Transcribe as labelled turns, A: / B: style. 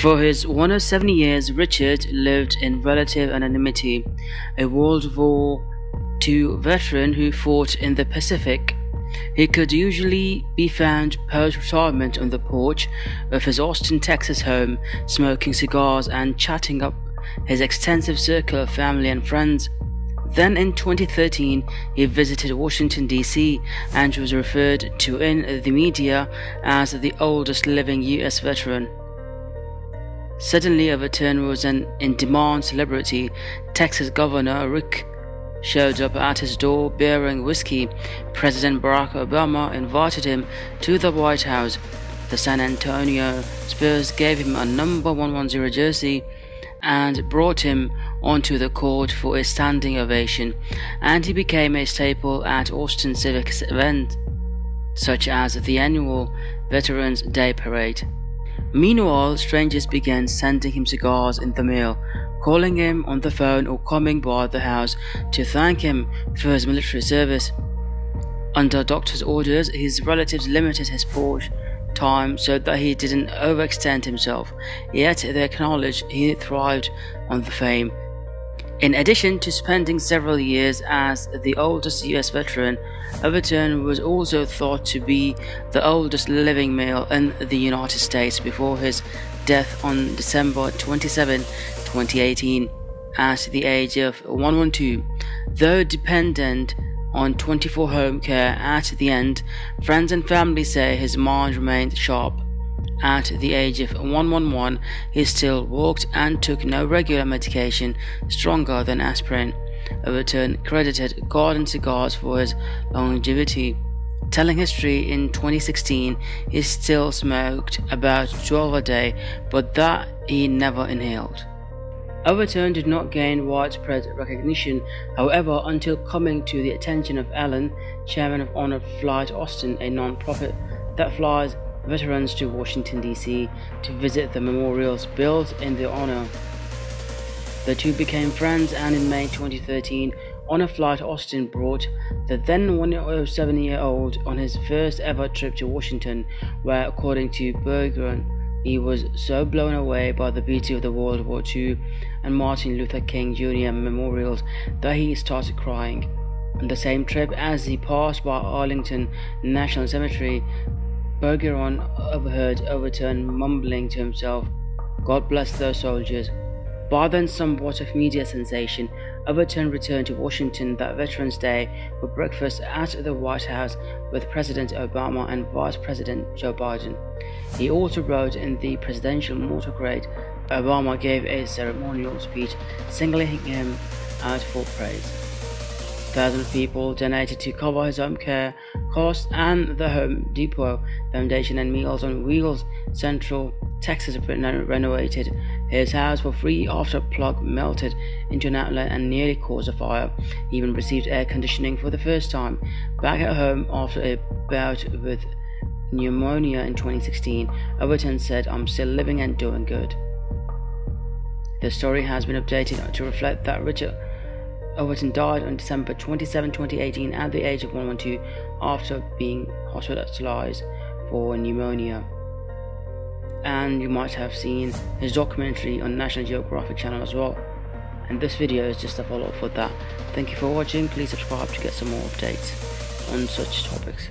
A: For his 107 years, Richard lived in relative anonymity, a World War II veteran who fought in the Pacific. He could usually be found post retirement on the porch of his Austin, Texas home, smoking cigars and chatting up his extensive circle of family and friends. Then in 2013, he visited Washington, D.C., and was referred to in the media as the oldest living U.S. veteran. Suddenly Overton was an in-demand celebrity. Texas Governor Rick showed up at his door bearing whiskey. President Barack Obama invited him to the White House. The San Antonio Spurs gave him a number 110 jersey and brought him onto the court for a standing ovation, and he became a staple at Austin civic events such as the annual Veterans Day Parade. Meanwhile, strangers began sending him cigars in the mail, calling him on the phone or coming by the house to thank him for his military service. Under doctor's orders, his relatives limited his port time so that he didn't overextend himself, yet they acknowledged he thrived on the fame. In addition to spending several years as the oldest US veteran, Overton was also thought to be the oldest living male in the United States before his death on December 27, 2018, at the age of 112. Though dependent on 24 home care at the end, friends and family say his mind remained sharp. At the age of 111, he still walked and took no regular medication stronger than aspirin. Overton credited Garden Cigars for his longevity. Telling history in 2016, he still smoked about 12 a day, but that he never inhaled. Overton did not gain widespread recognition, however, until coming to the attention of Allen, chairman of Honor Flight Austin, a non-profit that flies veterans to Washington, D.C. to visit the memorials built in their honor. The two became friends, and in May 2013, Honor Flight Austin brought the then 107 year old on his first ever trip to Washington, where, according to Bergeron, he was so blown away by the beauty of the World War II and Martin Luther King Jr. memorials that he started crying. On the same trip, as he passed by Arlington National Cemetery, Bergeron overheard Overton mumbling to himself, God bless those soldiers. By then somewhat of media sensation, Overton returned to Washington that Veterans Day for breakfast at the White House with President Obama and Vice President Joe Biden. He also wrote in the presidential motorcade. Obama gave a ceremonial speech singling him out for praise. Thousands of people donated to cover his home care costs and the Home Depot Foundation and Meals on Wheels Central Texas renovated his house for free after a plug melted into an outlet and nearly caused a fire. He even received air conditioning for the first time back at home after a bout with pneumonia in 2016. Overton said, I'm still living and doing good. The story has been updated to reflect that Richard Overton died on December 27, 2018, at the age of 112 after being hospitalized for pneumonia. And you might have seen his documentary on National Geographic channel as well. And this video is just a follow up for that. Thank you for watching. Please subscribe to get some more updates on such topics.